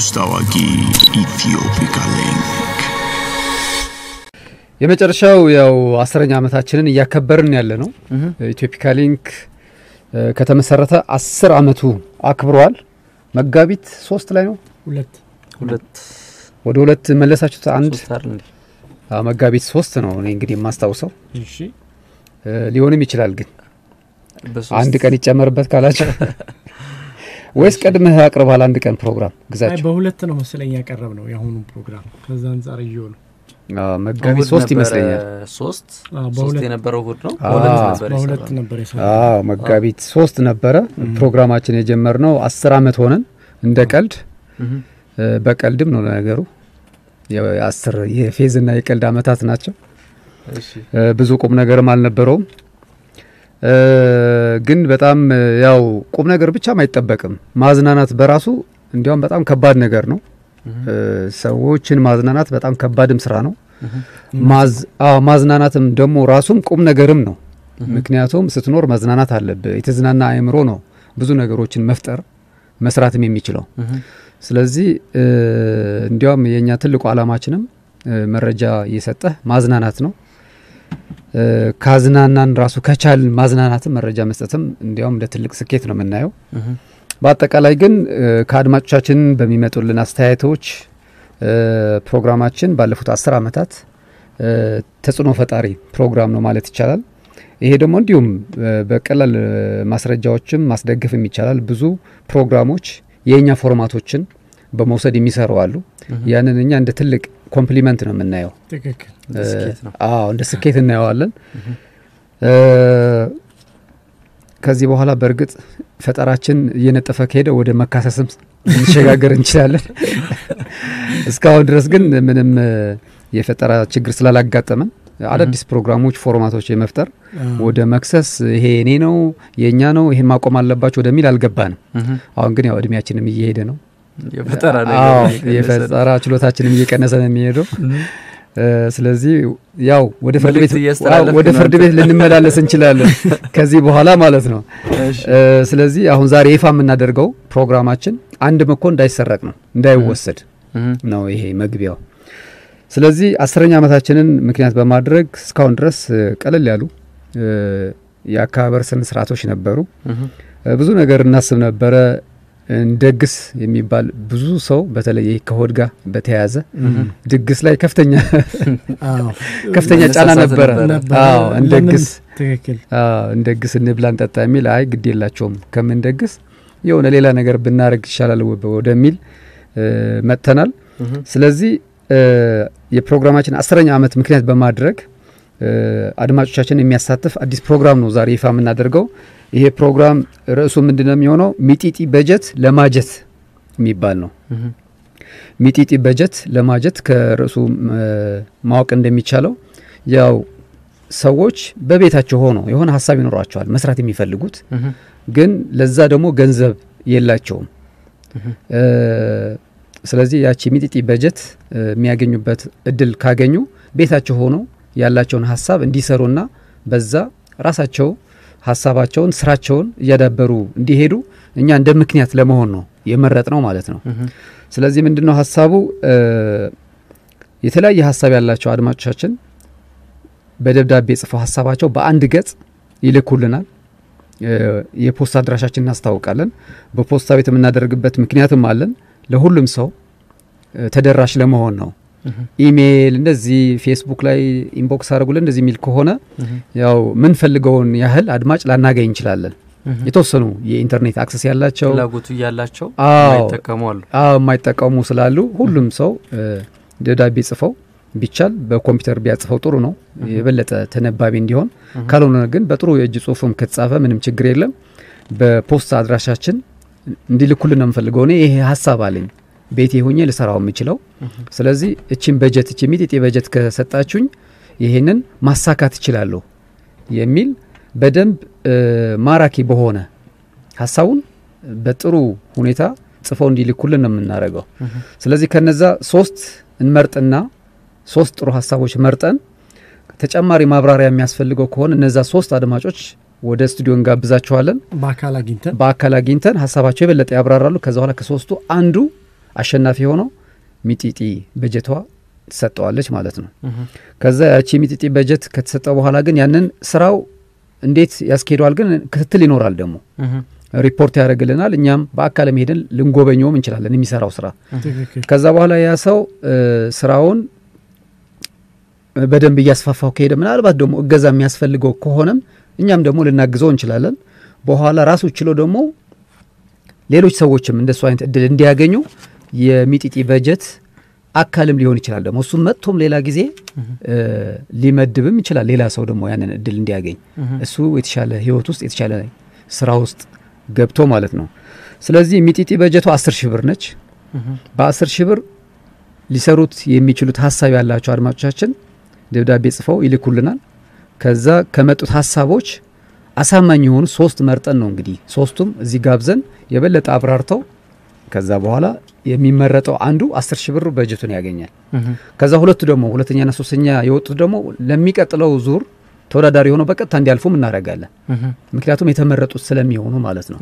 ንጉሥ ታዋቂ ኢትዮፒካ ሊንክ የመጨረሻው ያው አስረኛ ዓመታችንን እያከበርን ያለ ነው። ኢትዮፒካ ሊንክ ከተመሰረተ አስር ዓመቱ አክብሯል። መጋቢት ሶስት ላይ ነው ሁለት ሁለት ወደ ሁለት መለሳችሁት። አንድ መጋቢት ሶስት ነው እኔ እንግዲህ የማስታውሰው ሊሆንም ይችላል ግን አንድ ቀን ይጨመርበት ካላቸው ወይስ ቀድመህ አቅርባል? አንድ ቀን ፕሮግራም አይ ግዛቸው በሁለት ነው መሰለኝ ያቀረብ ነው የአሁኑ ፕሮግራም ከዛ አንጻር እየው ነው አዎ፣ መጋቢት ሶስት ነበረ፣ ይመስለኛል። ሶስት የነበረው እሁድ ነው። አዎ። በሁለት ነበር መጋቢት ሶስት ነበረ ፕሮግራማችን የጀመርነው። አስር ዓመት ሆነን እንደ ቀልድ በቀልድም ነው ነገሩ። ያው የአስር የፌዝና የቀልድ ዓመታት ናቸው። ብዙ ቁም ነገርም አልነበረውም። ግን በጣም ያው ቁም ነገር ብቻም አይጠበቅም። ማዝናናት በራሱ እንዲያውም በጣም ከባድ ነገር ነው። ሰዎችን ማዝናናት በጣም ከባድም ስራ ነው። ማዝናናትም ደግሞ ራሱም ቁም ነገርም ነው። ምክንያቱም ስትኖር መዝናናት አለብህ። የተዝናና አእምሮ ነው ብዙ ነገሮችን መፍጠር መስራትም የሚችለው። ስለዚህ እንዲያውም የእኛ ትልቁ ዓላማችንም እ፣ መረጃ እየሰጠህ ማዝናናት ነው። ካዝናናን ራሱ ከቻል ማዝናናትም መረጃ መስጠትም እንዲያውም እንደ ትልቅ ስኬት ነው የምናየው። በአጠቃላይ ግን ከአድማጮቻችን በሚመጡልን አስተያየቶች ፕሮግራማችን ባለፉት አስር ዓመታት ተጽዕኖ ፈጣሪ ፕሮግራም ነው ማለት ይቻላል። ይሄ ደግሞ እንዲሁም በቀላል ማስረጃዎችም ማስደገፍም ይቻላል። ብዙ ፕሮግራሞች የእኛ ፎርማቶችን በመውሰድ የሚሰሩ አሉ። ያንን እኛ እንደ ትልቅ compliment ነው የምናየው። አዎ እንደ ስኬት እናየዋለን። ከዚህ በኋላ በእርግጥ ፈጠራችን እየነጠፈ ከሄደ ወደ መካሰስም እንሸጋገር እንችላለን። እስካሁን ድረስ ግን ምንም የፈጠራ ችግር ስላላጋጠመን አዳዲስ ፕሮግራሞች፣ ፎርማቶች የመፍጠር ወደ መክሰስ ይሄ የኔ ነው የእኛ ነው ይሄን ማቆም አለባቸው ወደሚል አልገባንም። አሁን ግን ያው እድሜያችንም እየሄደ ነው። የፈጠራ የፈጠራ ችሎታችንም እየቀነሰ ነው የሚሄደው። ስለዚህ ያው ወደ ፍርድ ቤት ልንመላለስ እንችላለን ከዚህ በኋላ ማለት ነው። ስለዚህ አሁን ዛሬ ይፋ የምናደርገው ፕሮግራማችን አንድ መኮ እንዳይሰረቅ ነው እንዳይወሰድ ነው ይሄ መግቢያው። ስለዚህ አስረኛ ዓመታችንን ምክንያት በማድረግ እስካሁን ድረስ ቀለል ያሉ የአከባበር ስነ ስርዓቶች ነበሩ። ብዙ ነገር እናስብ ነበረ። እንደግስ የሚባል ብዙ ሰው በተለይ ከሆድ ጋር በተያያዘ ድግስ ላይ ከፍተኛ አዎ ከፍተኛ ጫና ነበረ።? እንደግስ እንደግስ እንብላ እንጠጣ የሚል አይ ግድ የላቸውም ከምንደግስ የሆነ ሌላ ነገር ብናደርግ ይሻላል ወደሚል መጥተናል። ስለዚህ የፕሮግራማችን አስረኛ ዓመት ምክንያት በማድረግ አድማጮቻችን የሚያሳትፍ አዲስ ፕሮግራም ነው ዛሬ ይፋ የምናደርገው። ይሄ ፕሮግራም ርዕሱ ምንድን ነው የሚሆነው? ሚጢጢ በጀት ለማጀት የሚባል ነው። ሚጢጢ በጀት ለማጀት ከርዕሱ ማወቅ እንደሚቻለው ያው ሰዎች በቤታቸው ሆነው የሆነ ሀሳብ ይኖሯቸዋል መስራት የሚፈልጉት ግን ለዛ ደግሞ ገንዘብ የላቸውም። ስለዚህ ያቺ ሚጢጢ በጀት የሚያገኙበት እድል ካገኙ ቤታቸው ሆነው ያላቸውን ሀሳብ እንዲሰሩና በዛ ራሳቸው ሀሳባቸውን ስራቸውን እያዳበሩ እንዲሄዱ እኛ እንደ ምክንያት ለመሆን ነው የመረጥ ነው ማለት ነው። ስለዚህ ምንድን ነው ሀሳቡ? የተለያየ ሀሳብ ያላቸው አድማጮቻችን በደብዳቤ ጽፈው ሀሳባቸው በአንድ ገጽ ይልኩልናል። የፖስታ አድራሻችን እናስታውቃለን። በፖስታ ቤት የምናደርግበት ምክንያትም አለን። ለሁሉም ሰው ተደራሽ ለመሆን ነው። ኢሜይል እንደዚህ ፌስቡክ ላይ inbox አድርጉልን እንደዚህ የሚል ከሆነ ያው ምንፈልገውን ያህል አድማጭ ላናገኝ እንችላለን። የተወሰኑ የኢንተርኔት access ያላቸው ፍላጎቱ እያላቸው የማይጠቀሙ ስላሉ ሁሉም ሰው ደብዳቤ ጽፈው ቢቻል በኮምፒውተር ቢያጽፈው ጥሩ ነው፣ የበለጠ ተነባቢ እንዲሆን። ካልሆነ ግን በጥሩ የእጅ ጽሁፍም ከተጻፈ ምንም ችግር የለም። በፖስታ አድራሻችን እንዲልኩልን ነው የምፈልገው። እኔ ይሄ ሀሳብ አለኝ ቤቴ ሆኜ ልሰራው የምችለው። ስለዚህ እችን በጀት እቺ ሚጢጢ በጀት ከሰጣችሁኝ ይሄንን ማሳካት እችላለሁ የሚል በደንብ ማራኪ በሆነ ሀሳቡን በጥሩ ሁኔታ ጽፈው እንዲልኩልን ነው የምናደርገው። ስለዚህ ከነዛ ሶስት እንመርጥና ሶስት ጥሩ ሀሳቦች መርጠን ተጨማሪ ማብራሪያ የሚያስፈልገው ከሆነ እነዛ ሶስት አድማጮች ወደ ስቱዲዮ እንጋብዛቸዋለን። በአካል አግኝተን በአካል አግኝተን ሀሳባቸው የበለጠ ያብራራሉ። ከዛ በኋላ ከሶስቱ አንዱ አሸናፊ የሆነው ሚጢጢ በጀቷ ትሰጠዋለች ማለት ነው። ከዛ ያቺ የሚጢጢ በጀት ከተሰጠ በኋላ ግን ያንን ስራው እንዴት ያስኬደዋል ግን ክትትል ይኖራል ደግሞ ሪፖርት ያደርግልናል። እኛም በአካልም ሄደን ልንጎበኘውም እንችላለን የሚሰራው ስራ። ከዛ በኋላ ያ ሰው ስራውን በደንብ እያስፋፋው ከሄደ ምናልባት ደግሞ እገዛ የሚያስፈልገው ከሆነም እኛም ደግሞ ልናግዘው እንችላለን። በኋላ ራሱ ችሎ ደግሞ ሌሎች ሰዎችም እንደሱ አይነት እድል እንዲያገኙ የሚጢጢ በጀት አካልም ሊሆን ይችላል። ደግሞ እሱም መጥቶም ሌላ ጊዜ ሊመድብም ይችላል ሌላ ሰው ደግሞ ያንን እድል እንዲያገኝ እሱ የተሻለ ህይወት ውስጥ የተሻለ ስራ ውስጥ ገብቶ ማለት ነው። ስለዚህ ሚጢጢ በጀቱ አስር ሺህ ብር ነች። በአስር ሺህ ብር ሊሰሩት የሚችሉት ሀሳብ ያላቸው አድማጮቻችን ደብዳቤ ጽፈው ይልኩልናል። ከዛ ከመጡት ሀሳቦች አሳማኝ የሆኑ ሶስት መርጠን ነው እንግዲህ ሶስቱም እዚህ ጋብዘን የበለጠ አብራርተው ከዛ በኋላ የሚመረጠው አንዱ አስር ሺህ ብር በጀቱን ያገኛል። ከዛ ሁለቱ ደግሞ ሁለተኛና ሶስተኛ የወጡት ደግሞ ለሚቀጥለው ዙር ተወዳዳሪ ሆነው በቀጥታ እንዲያልፉም እናደርጋለን። ምክንያቱም የተመረጡት ስለሚሆኑ ማለት ነው።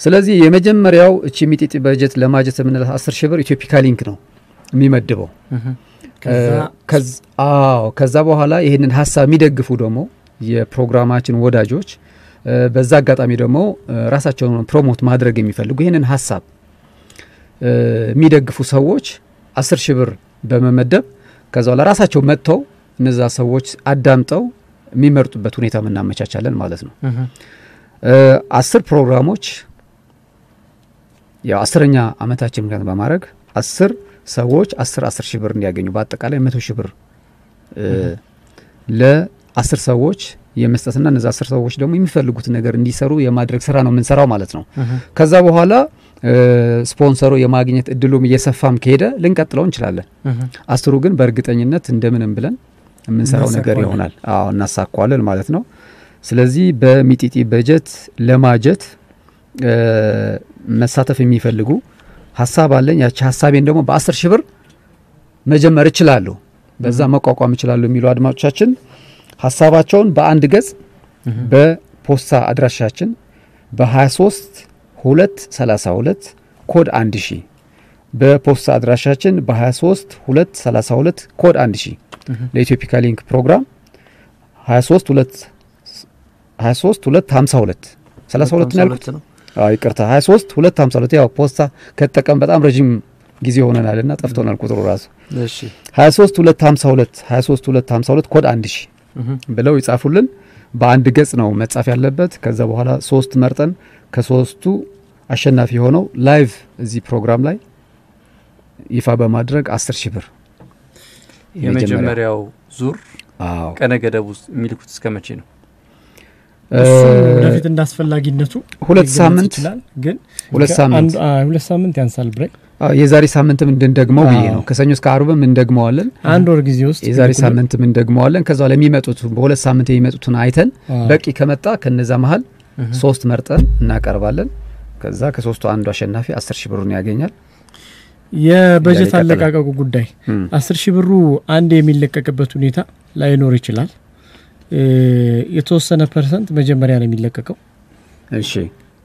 ስለዚህ የመጀመሪያው እቺ ሚጢጢ በጀት ለማጀት የምንላት አስር ሺህ ብር ኢትዮፒካ ሊንክ ነው የሚመድበው። ከዛ በኋላ ይህንን ሀሳብ የሚደግፉ ደግሞ የፕሮግራማችን ወዳጆች በዛ አጋጣሚ ደግሞ ራሳቸውን promote ማድረግ የሚፈልጉ ይህንን ሀሳብ የሚደግፉ ሰዎች አስር ሺህ ብር በመመደብ ከዛ በኋላ ራሳቸው መጥተው እነዛ ሰዎች አዳምጠው የሚመርጡበት ሁኔታ እናመቻቻለን ማለት ነው። አስር ፕሮግራሞች ያው አስረኛ ዓመታችን ምክንያት በማድረግ አስር ሰዎች አስር አስር ሺህ ብር እንዲያገኙ በአጠቃላይ መቶ ሺህ ብር ለአስር ሰዎች የመስጠትና እነዚ አስር ሰዎች ደግሞ የሚፈልጉትን ነገር እንዲሰሩ የማድረግ ስራ ነው የምንሰራው ማለት ነው። ከዛ በኋላ ስፖንሰሩ የማግኘት እድሉም እየሰፋም ከሄደ ልንቀጥለው እንችላለን። አስሩ ግን በእርግጠኝነት እንደምንም ብለን የምንሰራው ነገር ይሆናል። አዎ እናሳኳለን ማለት ነው። ስለዚህ በሚጢጢ በጀት ለማጀት መሳተፍ የሚፈልጉ ሀሳብ አለኝ ያቺ ሀሳቤን ደግሞ በአስር ሺህ ብር መጀመር እችላለሁ፣ በዛ መቋቋም እችላለሁ የሚሉ አድማጮቻችን ሀሳባቸውን በአንድ ገጽ በፖስታ አድራሻችን በ23 2 32 ኮድ 1000 በፖስታ አድራሻችን በ23 2 32 ኮድ 1000 እህ፣ ለኢትዮፒካ ሊንክ ፕሮግራም 23 2 23 2 52 32 ነው ያልኩት። ይቅርታ 23 2 52 ያው ፖስታ ከተጠቀም በጣም ረጅም ጊዜ ሆነናልና ጠፍቶናል ቁጥሩ ራሱ እሺ፣ 23 2 52 23 2 52 ኮድ 1000 እህ፣ ብለው ይጻፉልን። በአንድ ገጽ ነው መጻፍ ያለበት። ከዛ በኋላ ሶስት መርጠን ከሶስቱ አሸናፊ የሆነው live እዚህ ፕሮግራም ላይ ይፋ በማድረግ አስር ሺህ ብር የመጀመሪያው ዙር አዎ ቀነ ገደብ ውስጥ የሚልኩት እስከ መቼ ነው? ወደፊት እንዳስፈላጊነቱ ሁለት ሳምንት ይችላል። ግን ሁለት ሳምንት ያንሳል ብሬ የዛሬ ሳምንትም እንድንደግመው ብዬ ነው። ከሰኞ እስከ አርብም እንደግመዋለን። አንድ ወር ጊዜ ውስጥ የዛሬ ሳምንትም እንደግመዋለን። ከዛ ለሚመጡት በሁለት ሳምንት የሚመጡትን አይተን በቂ ከመጣ ከነዛ መሀል ሶስት መርጠን እናቀርባለን። ከዛ ከሶስቱ አንዱ አሸናፊ አስር ሺህ ብሩን ያገኛል። የበጀት አለቃቀቁ ጉዳይ አስር ሺህ ብሩ አንድ የሚለቀቅበት ሁኔታ ላይኖር ይችላል። የተወሰነ percent መጀመሪያ ነው የሚለቀቀው። እሺ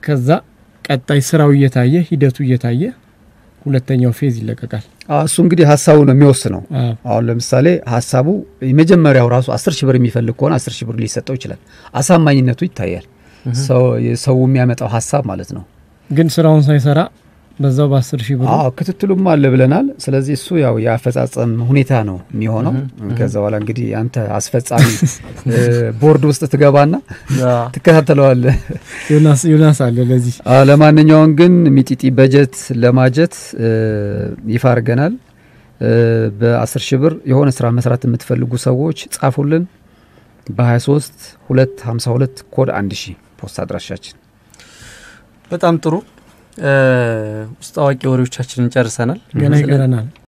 ከዛ ቀጣይ ስራው እየታየ ሂደቱ እየታየ ሁለተኛው phase ይለቀቃል። እሱ እንግዲህ ሀሳቡ ነው የሚወስነው። አሁን ለምሳሌ ሀሳቡ የመጀመሪያው ራሱ አስር ሺህ ብር የሚፈልግ ከሆነ አስር ሺህ ብር ሊሰጠው ይችላል። አሳማኝነቱ ይታያል። ሰው የሰው የሚያመጣው ሀሳብ ማለት ነው። ግን ስራውን ሳይሰራ በዛው በአስር ሺህ አዎ ክትትሉም አለ ብለናል። ስለዚህ እሱ ያው የአፈጻጸም ሁኔታ ነው የሚሆነው። ከዛ በኋላ እንግዲህ አንተ አስፈጻሚ ቦርድ ውስጥ ትገባና ትከታተለዋለህ። ዮናስ ዮናስ አለ ለዚህ አዎ፣ ለማንኛውም ግን ሚጢጢ በጀት ለማጀት ይፋ አድርገናል። በ10 ሺህ ብር የሆነ ስራ መስራት የምትፈልጉ ሰዎች ጻፉልን። በ23 252 ኮድ 1000 ፖስታ አድራሻችን በጣም ጥሩ። ውስጥ አዋቂ ወሬዎቻችንን ጨርሰናል። ገና ይቀረናል።